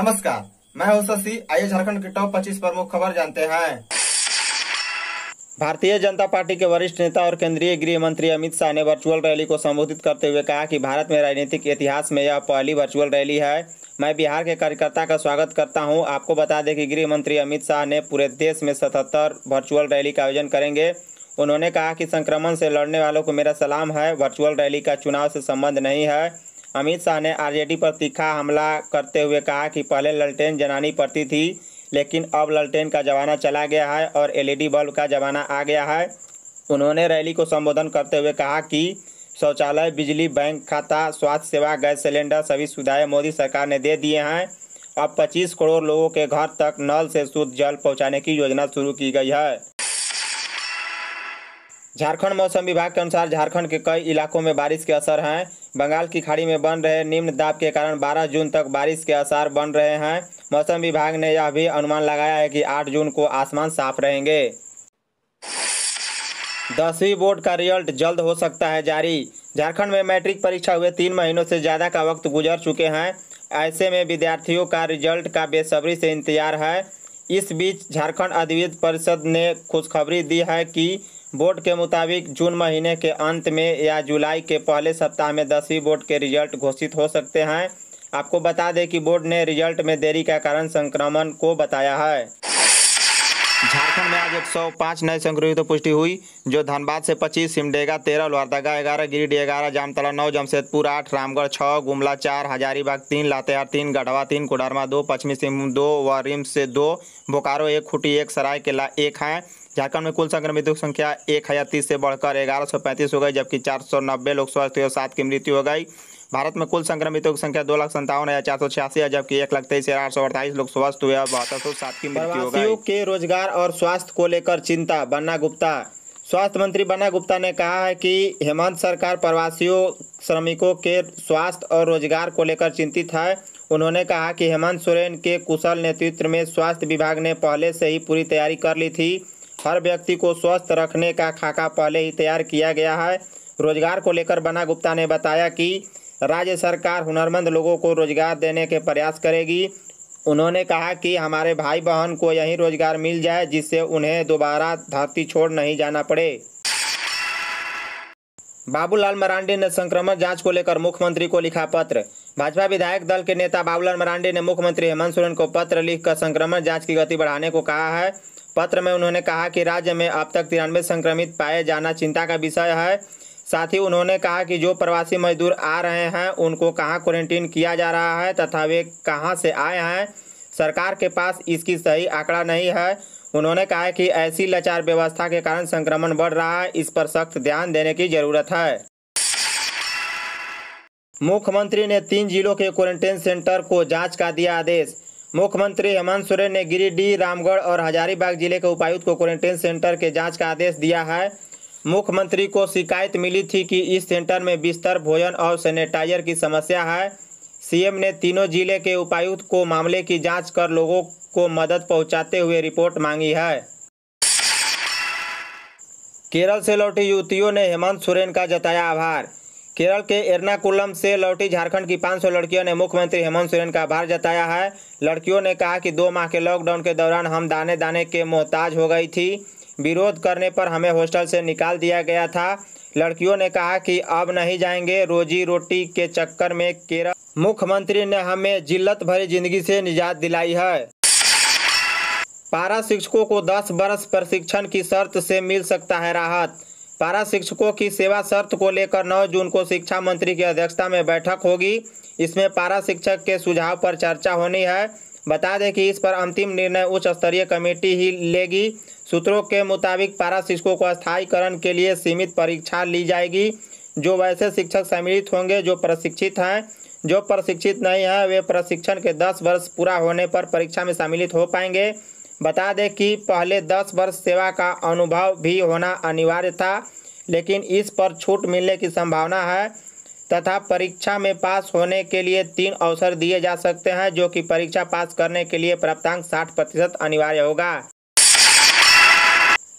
नमस्कार, मैं हूँ शशि। आइए झारखंड की टॉप 25 प्रमुख खबर जानते हैं। भारतीय जनता पार्टी के वरिष्ठ नेता और केंद्रीय गृह मंत्री अमित शाह ने वर्चुअल रैली को संबोधित करते हुए कहा कि भारत में राजनीतिक इतिहास में यह पहली वर्चुअल रैली है। मैं बिहार के कार्यकर्ता का स्वागत करता हूँ। आपको बता दें कि गृह मंत्री अमित शाह ने पूरे देश में सतहत्तर वर्चुअल रैली का आयोजन करेंगे। उन्होंने कहा कि संक्रमण से लड़ने वालों को मेरा सलाम है। वर्चुअल रैली का चुनाव से संबंध नहीं है। अमित शाह ने आरजेडी पर तीखा हमला करते हुए कहा कि पहले ललटेन जनानी पड़ती थी, लेकिन अब ललटेन का जमाना चला गया है और एलईडी बल्ब का जमाना आ गया है। उन्होंने रैली को संबोधन करते हुए कहा कि शौचालय, बिजली, बैंक खाता, स्वास्थ्य सेवा, गैस सिलेंडर, सभी सुविधाएँ मोदी सरकार ने दे दिए हैं। अब 25 करोड़ लोगों के घर तक नल से शुद्ध जल पहुँचाने की योजना शुरू की गई है। झारखंड मौसम विभाग के अनुसार झारखंड के कई इलाकों में बारिश के असर हैं। बंगाल की खाड़ी में बन रहे निम्न दाब के कारण 12 जून तक बारिश के आसार बन रहे हैं। मौसम विभाग ने यह भी अनुमान लगाया है कि 8 जून को आसमान साफ़ रहेंगे। दसवीं बोर्ड का रिज़ल्ट जल्द हो सकता है जारी। झारखंड में मैट्रिक परीक्षा हुए तीन महीनों से ज़्यादा का वक्त गुजर चुके हैं। ऐसे में विद्यार्थियों का रिज़ल्ट का बेसब्री से इंतज़ार है। इस बीच झारखंड अधिविद्य परिषद ने खुशखबरी दी है कि बोर्ड के मुताबिक जून महीने के अंत में या जुलाई के पहले सप्ताह में दसवीं बोर्ड के रिज़ल्ट घोषित हो सकते हैं। आपको बता दें कि बोर्ड ने रिज़ल्ट में देरी का कारण संक्रमण को बताया है। झारखंड में आज 105 नए संक्रमितों पुष्टि हुई, जो धनबाद से 25 सिमडेगा तेरह, लोहरदगा ग्यारह, गिरिडीह ग्यारह जामतला नौ, जमशेदपुर आठ, रामगढ़ छः गुमला चार, हजारीबाग तीन, लातेहार तीन, गढ़वा तीन, कोडरमा दो, पश्चिमी सिंहभूम दो, व रिम्स से दो, बोकारो एक, खुटी एक, सरायकेला एक हैं। झारखंड में कुल संक्रमितों की संख्या एक हज़ार तीस से बढ़कर ग्यारह सौ पैंतीस हो गई, जबकि चार सौ नब्बे लोग स्वस्थ हुए सात की मृत्यु हो गई। भारत में कुल संक्रमितों की संख्या दो लाख संतावन हज़ार चार सौ छियासी है, जबकि एक लाख तेईस हज़ार आठ सौ अड़तालीस लोग स्वस्थ हुए और बहत्तर सौ सात की मृत्यु हो गई। के रोज़गार और स्वास्थ्य को लेकर चिंता, बन्ना गुप्ता। स्वास्थ्य मंत्री बन्ना गुप्ता ने कहा है कि हेमंत सरकार प्रवासियों, श्रमिकों के स्वास्थ्य और रोज़गार को लेकर चिंतित है। उन्होंने कहा कि हेमंत सोरेन के कुशल नेतृत्व में स्वास्थ्य विभाग ने पहले से ही पूरी तैयारी कर ली थी। हर व्यक्ति को स्वस्थ रखने का खाका पहले ही तैयार किया गया है। रोज़गार को लेकर बना गुप्ता ने बताया कि राज्य सरकार हुनरमंद लोगों को रोज़गार देने के प्रयास करेगी। उन्होंने कहा कि हमारे भाई बहन को यही रोज़गार मिल जाए, जिससे उन्हें दोबारा धरती छोड़ नहीं जाना पड़े। बाबूलाल मरांडी ने संक्रमण जाँच को लेकर मुख्यमंत्री को लिखा पत्र। भाजपा विधायक दल के नेता बाबूलाल मरांडी ने मुख्यमंत्री हेमंत सोरेन को पत्र लिखकर संक्रमण जाँच की गति बढ़ाने को कहा है। पत्र में उन्होंने कहा कि राज्य में अब तक तिरानवे संक्रमित पाए जाना चिंता का विषय है। साथ ही उन्होंने कहा कि जो प्रवासी मजदूर आ रहे हैं, उनको कहाँ क्वारंटीन किया जा रहा है तथा वे कहाँ से आए हैं, सरकार के पास इसकी सही आंकड़ा नहीं है। उन्होंने कहा कि ऐसी लाचार व्यवस्था के कारण संक्रमण बढ़ रहा है, इस पर सख्त ध्यान देने की ज़रूरत है। मुख्यमंत्री ने तीन जिलों के क्वारंटीन सेंटर को जाँच का दिया आदेश। मुख्यमंत्री हेमंत सोरेन ने गिरिडीह, रामगढ़ और हजारीबाग ज़िले के उपायुक्त को क्वारंटीन सेंटर के जाँच का आदेश दिया है। मुख्यमंत्री को शिकायत मिली थी कि इस सेंटर में बिस्तर, भोजन और सैनिटाइजर की समस्या है। सीएम ने तीनों ज़िले के उपायुक्त को मामले की जाँच कर लोगों को मदद पहुंचाते हुए रिपोर्ट मांगी है। केरल से लौटी युवतियों ने हेमंत सोरेन का जताया आभार। केरल के एर्नाकुलम से लौटी झारखंड की 500 लड़कियों ने मुख्यमंत्री हेमंत सोरेन का आभार जताया है। लड़कियों ने कहा कि दो माह के लॉकडाउन के दौरान हम दाने दाने के मोहताज हो गई थी। विरोध करने पर हमें हॉस्टल से निकाल दिया गया था। लड़कियों ने कहा कि अब नहीं जाएँगे। रोजी रोटी के चक्कर में केरल मुख्यमंत्री ने हमें जिल्लत भरी ज़िंदगी से निजात दिलाई है। पारा शिक्षकों को 10 बरस प्रशिक्षण की शर्त से मिल सकता है राहत। पारा शिक्षकों की सेवा शर्त को लेकर 9 जून को शिक्षा मंत्री की अध्यक्षता में बैठक होगी। इसमें पारा शिक्षक के सुझाव पर चर्चा होनी है। बता दें कि इस पर अंतिम निर्णय उच्च स्तरीय कमेटी ही लेगी। सूत्रों के मुताबिक पारा शिक्षकों को स्थायीकरण के लिए सीमित परीक्षा ली जाएगी। जो वैसे शिक्षक सम्मिलित होंगे, जो प्रशिक्षित हैं, जो प्रशिक्षित नहीं हैं, वे प्रशिक्षण के 10 वर्ष पूरा होने पर परीक्षा में सम्मिलित हो पाएँगे। बता दें कि पहले 10 वर्ष सेवा का अनुभव भी होना अनिवार्य था, लेकिन इस पर छूट मिलने की संभावना है तथा परीक्षा में पास होने के लिए तीन अवसर दिए जा सकते हैं, जो कि परीक्षा पास करने के लिए प्राप्तांक 60 प्रतिशत अनिवार्य होगा।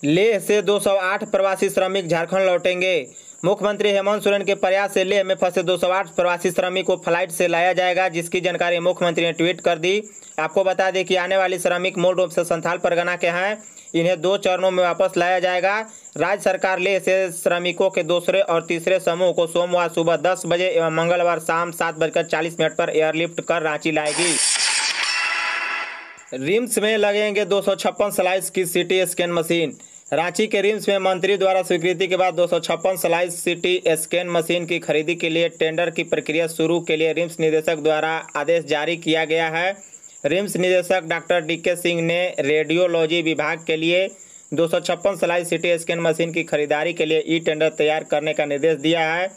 लेह से 208 प्रवासी श्रमिक झारखंड लौटेंगे। मुख्यमंत्री हेमंत सोरेन के प्रयास से लेह में फंसे 208 प्रवासी श्रमिक को फ़्लाइट से लाया जाएगा, जिसकी जानकारी मुख्यमंत्री ने ट्वीट कर दी। आपको बता दें कि आने वाले श्रमिक मूल रूप से संथाल परगना के हैं। इन्हें दो चरणों में वापस लाया जाएगा। राज्य सरकार लेह से श्रमिकों के दूसरे और तीसरे समूह को सोमवार सुबह दस बजे एवं मंगलवार शाम सात बजकर चालीस मिनट पर एयरलिफ्ट कर रांची लाएगी। रिम्स में लगेंगे दो सौ छप्पन स्लाइस की सिटी स्कैन मशीन। रांची के रिम्स में मंत्री द्वारा स्वीकृति के बाद दो सौ छप्पन स्लाइस सिटी स्कैन मशीन की खरीदी के लिए टेंडर की प्रक्रिया शुरू के लिए रिम्स निदेशक द्वारा आदेश जारी किया गया है। रिम्स निदेशक डॉक्टर डी के सिंह ने रेडियोलॉजी विभाग के लिए दो सौ छप्पन स्लाइस सिटी स्कैन मशीन की खरीदारी के लिए ई टेंडर तैयार करने का निर्देश दिया है।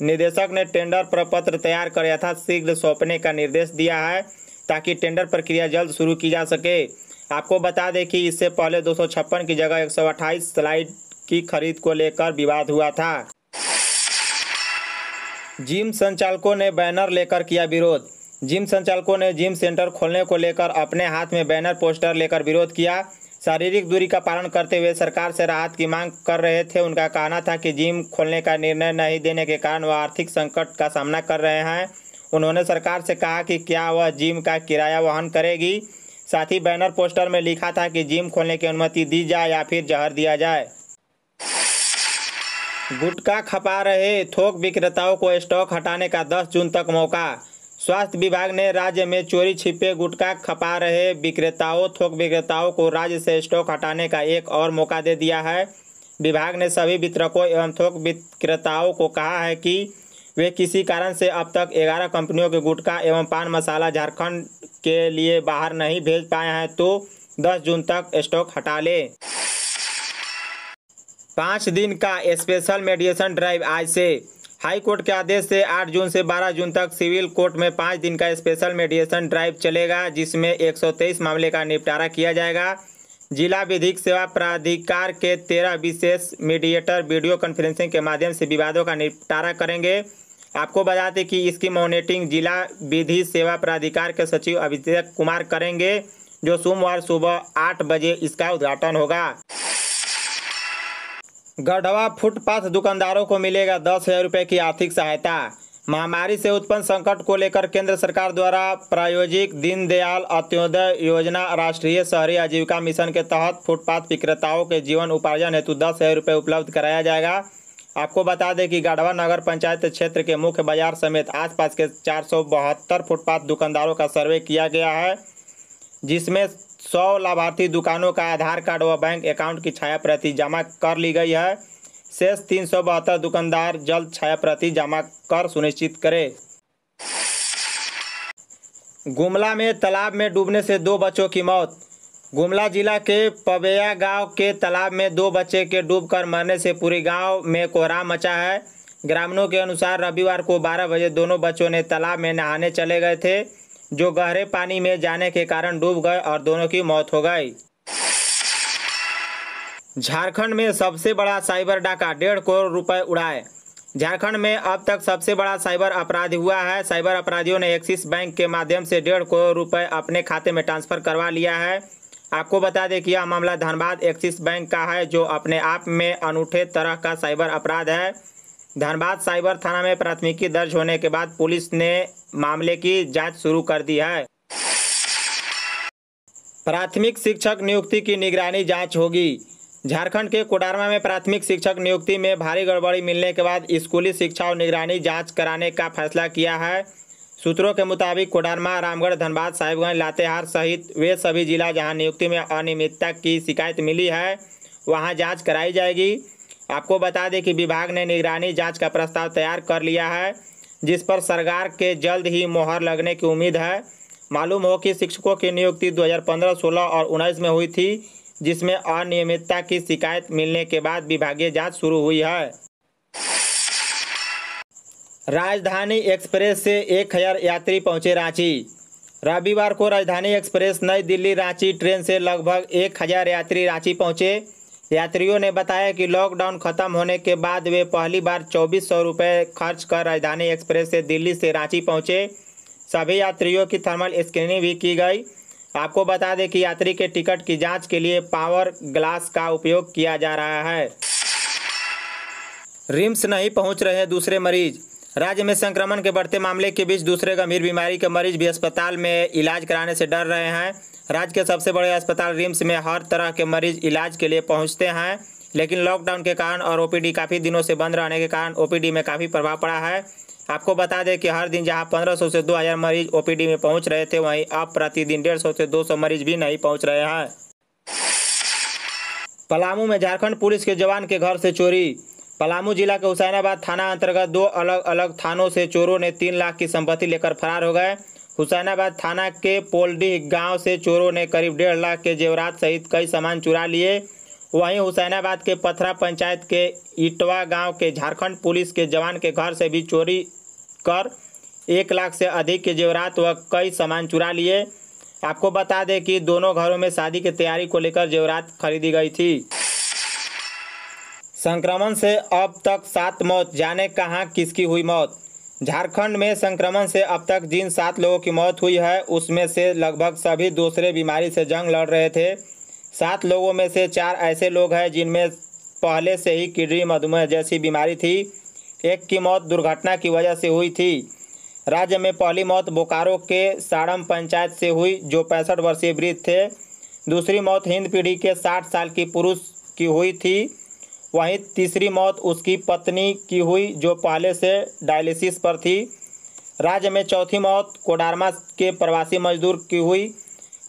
निदेशक ने टेंडर प्रपत्र तैयार कर यथाशीघ्र सौंपने का निर्देश दिया है ताकि टेंडर प्रक्रिया जल्द शुरू की जा सके। आपको बता दें कि इससे पहले दो सौ छप्पन की जगह एक सौ अट्ठाईस स्लाइड की खरीद को लेकर विवाद हुआ था। जिम संचालकों ने बैनर लेकर किया विरोध। जिम संचालकों ने जिम सेंटर खोलने को लेकर अपने हाथ में बैनर पोस्टर लेकर विरोध किया। शारीरिक दूरी का पालन करते हुए सरकार से राहत की मांग कर रहे थे। उनका कहना था कि जिम खोलने का निर्णय नहीं देने के कारण वह आर्थिक संकट का सामना कर रहे हैं। उन्होंने सरकार से कहा कि क्या वह जिम का किराया वहन करेगी? साथ ही बैनर पोस्टर में लिखा था कि जिम खोलने की अनुमति दी जाए या फिर जहर दिया जाए। गुटखा खपा रहे थोक विक्रेताओं को स्टॉक हटाने का 10 जून तक मौका। स्वास्थ्य विभाग ने राज्य में चोरी छिपे गुटखा खपा रहे विक्रेताओं, थोक विक्रेताओं को राज्य से स्टॉक हटाने का एक और मौका दे दिया है। विभाग ने सभी वितरकों एवं थोक विक्रेताओं को कहा है कि वे किसी कारण से अब तक 11 कंपनियों के गुटखा एवं पान मसाला झारखंड के लिए बाहर नहीं भेज पाए हैं तो 10 जून तक स्टॉक हटा ले। पाँच दिन का स्पेशल मेडिएशन ड्राइव आज से। हाई कोर्ट के आदेश से 8 जून से 12 जून तक सिविल कोर्ट में पाँच दिन का स्पेशल मेडिएशन ड्राइव चलेगा, जिसमें 123 मामले का निपटारा किया जाएगा। जिला विधिक सेवा प्राधिकार के तेरह विशेष मीडिएटर वीडियो कॉन्फ्रेंसिंग के माध्यम से विवादों का निपटारा करेंगे। आपको बता दें कि इसकी मॉनिटरिंग जिला विधि सेवा प्राधिकार के सचिव अभिषेक कुमार करेंगे, जो सोमवार सुबह आठ बजे इसका उद्घाटन होगा। गढ़वा फुटपाथ दुकानदारों को मिलेगा दस हज़ार रुपये की आर्थिक सहायता। महामारी से उत्पन्न संकट को लेकर केंद्र सरकार द्वारा प्रायोजित दीनदयाल अंत्योदय योजना राष्ट्रीय शहरी आजीविका मिशन के तहत फुटपाथ विक्रेताओं के जीवन उपार्जन हेतु दस हज़ार रुपये उपलब्ध कराया जाएगा। आपको बता दें कि गाढ़वा नगर पंचायत क्षेत्र के मुख्य बाज़ार समेत आसपास के चार सौ बहत्तर फुटपाथ दुकानदारों का सर्वे किया गया है, जिसमें सौ लाभार्थी दुकानों का आधार कार्ड व बैंक अकाउंट की छाया प्रति जमा कर ली गई है। शेष तीन सौ बहत्तर दुकानदार जल्द छाया प्रति जमा कर सुनिश्चित करें। गुमला में तालाब में डूबने से दो बच्चों की मौत गुमला जिला के पबेया गाँव के तालाब में दो बच्चे के डूबकर मरने से पूरे गाँव में कोहराम मचा है। ग्रामीणों के अनुसार रविवार को 12 बजे दोनों बच्चों ने तालाब में नहाने चले गए थे, जो गहरे पानी में जाने के कारण डूब गए और दोनों की मौत हो गई। झारखंड में सबसे बड़ा साइबर डाका डेढ़ करोड़ रुपए उड़ाए। झारखंड में अब तक सबसे बड़ा साइबर अपराध हुआ है। साइबर अपराधियों ने एक्सिस बैंक के माध्यम से डेढ़ करोड़ रुपए अपने खाते में ट्रांसफ़र करवा लिया है। आपको बता दें कि यह मामला धनबाद एक्सिस बैंक का है, जो अपने आप में अनूठे तरह का साइबर अपराध है। धनबाद साइबर थाना में प्राथमिकी दर्ज होने के बाद पुलिस ने मामले की जाँच शुरू कर दी है। प्राथमिक शिक्षक नियुक्ति की निगरानी जाँच होगी। झारखंड के कोडारमा में प्राथमिक शिक्षक नियुक्ति में भारी गड़बड़ी मिलने के बाद स्कूली शिक्षा और निगरानी जाँच कराने का फैसला किया है। सूत्रों के मुताबिक कोडरमा रामगढ़ धनबाद साहिबगंज लातेहार सहित वे सभी जिला जहाँ नियुक्ति में अनियमितता की शिकायत मिली है वहाँ जाँच कराई जाएगी। आपको बता दें कि विभाग ने निगरानी जाँच का प्रस्ताव तैयार कर लिया है जिस पर सरकार के जल्द ही मोहर लगने की उम्मीद है। मालूम हो कि शिक्षकों की नियुक्ति 2015, 16 और 19 में हुई थी जिसमें अनियमितता की शिकायत मिलने के बाद विभागीय जाँच शुरू हुई है। राजधानी एक्सप्रेस से एक हज़ार यात्री पहुँचे रांची। रविवार को राजधानी एक्सप्रेस नई दिल्ली रांची ट्रेन से लगभग एक हज़ार यात्री रांची पहुँचे। यात्रियों ने बताया कि लॉकडाउन खत्म होने के बाद वे पहली बार चौबीस सौ रुपये खर्च कर राजधानी एक्सप्रेस से दिल्ली से रांची पहुँचे। सभी यात्रियों की थर्मल स्क्रीनिंग भी की गई। आपको बता दें कि यात्री के टिकट की जाँच के लिए पावर ग्लास का उपयोग किया जा रहा है। रिम्स नहीं पहुँच रहे दूसरे मरीज़। राज्य में संक्रमण के बढ़ते मामले के बीच दूसरे गंभीर बीमारी के मरीज़ भी अस्पताल में इलाज कराने से डर रहे हैं। राज्य के सबसे बड़े अस्पताल रिम्स में हर तरह के मरीज़ इलाज के लिए पहुँचते हैं, लेकिन लॉकडाउन के कारण और ओपीडी काफ़ी दिनों से बंद रहने के कारण ओपीडी में काफ़ी प्रभाव पड़ा है। आपको बता दें कि हर दिन जहाँ 1500 से 2000 मरीज़ ओपीडी में पहुँच रहे थे, वहीं अब प्रतिदिन 150 से 200 मरीज़ भी नहीं पहुँच रहे हैं। पलामू में झारखंड पुलिस के जवान के घर से चोरी पलामू जिला के हुसैनाबाद थाना अंतर्गत दो अलग अलग थानों से चोरों ने तीन लाख की संपत्ति लेकर फरार हो गए। हुसैनाबाद थाना के पोलडीह गाँव से चोरों ने करीब डेढ़ लाख के जेवरात सहित कई सामान चुरा लिए। वहीं हुसैनाबाद के पथरा पंचायत के इटवा गाँव के झारखंड पुलिस के जवान के घर से भी चोरी कर एक लाख से अधिक के जेवरात व कई सामान चुरा लिए। आपको बता दें कि दोनों घरों में शादी की तैयारी को लेकर जेवरात खरीदी गई थी। संक्रमण से अब तक सात मौत। जाने कहाँ किसकी हुई मौत? झारखंड में संक्रमण से अब तक जिन सात लोगों की मौत हुई है, उसमें से लगभग सभी दूसरे बीमारी से जंग लड़ रहे थे। सात लोगों में से चार ऐसे लोग हैं जिनमें पहले से ही किडनी मधुमेह जैसी बीमारी थी। एक की मौत दुर्घटना की वजह से हुई थी। राज्य में पहली मौत बोकारो के साड़म पंचायत से हुई, जो पैंसठ वर्षीय वृद्ध थे। दूसरी मौत हिंद पीढ़ी के साठ साल की पुरुष की हुई थी। वहीं तीसरी मौत उसकी पत्नी की हुई, जो पहले से डायलिसिस पर थी। राज्य में चौथी मौत कोडारमा के प्रवासी मजदूर की हुई।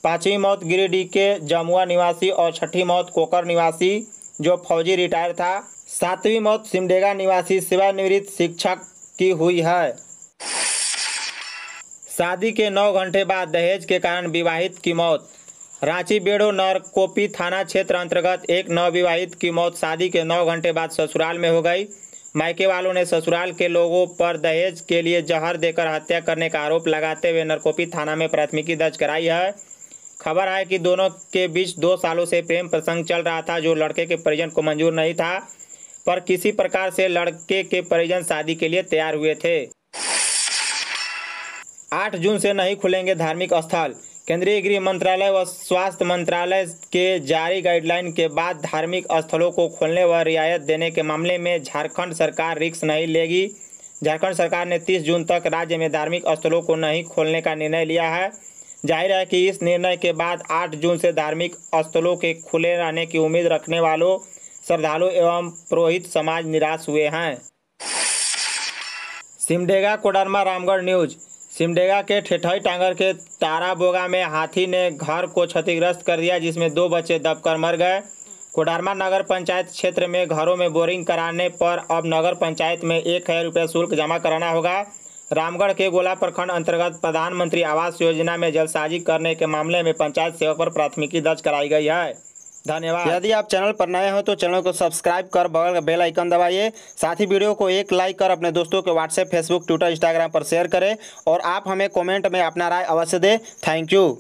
पांचवी मौत गिरिडीह के जमुआ निवासी और छठी मौत कोकर निवासी, जो फौजी रिटायर था। सातवीं मौत सिमडेगा निवासी सेवानिवृत्त शिक्षक की हुई है। शादी के नौ घंटे बाद दहेज के कारण विवाहित की मौत। रांची बेड़ो नरकोपी थाना क्षेत्र अंतर्गत एक नवविवाहित की मौत, शादी के नौ घंटे बाद ससुराल में हो गई। मायके वालों ने ससुराल के लोगों पर दहेज के लिए जहर देकर हत्या करने का आरोप लगाते हुए नरकोपी थाना में प्राथमिकी दर्ज कराई है। खबर है कि दोनों के बीच दो सालों से प्रेम प्रसंग चल रहा था, जो लड़के के परिजन को मंजूर नहीं था, पर किसी प्रकार से लड़के के परिजन शादी के लिए तैयार हुए थे। आठ जून से नहीं खुलेंगे धार्मिक स्थल। केंद्रीय गृह मंत्रालय व स्वास्थ्य मंत्रालय के जारी गाइडलाइन के बाद धार्मिक स्थलों को खोलने व रियायत देने के मामले में झारखंड सरकार रिक्स नहीं लेगी। झारखंड सरकार ने 30 जून तक राज्य में धार्मिक स्थलों को नहीं खोलने का निर्णय लिया है। ज़ाहिर है कि इस निर्णय के बाद 8 जून से धार्मिक स्थलों के खुले रहने की उम्मीद रखने वालों, श्रद्धालु एवं पुरोहित समाज निराश हुए हैं। सिमडेगा, कोडरमा, रामगढ़ न्यूज़। सिमडेगा के ठेठई टांगर के ताराबोगा में हाथी ने घर को क्षतिग्रस्त कर दिया, जिसमें दो बच्चे दबकर मर गए। कोडरमा नगर पंचायत क्षेत्र में घरों में बोरिंग कराने पर अब नगर पंचायत में एक हज़ार रुपये शुल्क जमा कराना होगा। रामगढ़ के गोला प्रखंड अंतर्गत प्रधानमंत्री आवास योजना में जलसाजी करने के मामले में पंचायत सेवक पर प्राथमिकी दर्ज कराई गई है। धन्यवाद। यदि आप चैनल पर नए हो तो चैनल को सब्सक्राइब कर बगल का बेल आइकन दबाइए। साथ ही वीडियो को एक लाइक कर अपने दोस्तों के व्हाट्सएप, फेसबुक, ट्विटर, इंस्टाग्राम पर शेयर करें और आप हमें कमेंट में अपना राय अवश्य दें। Thank you.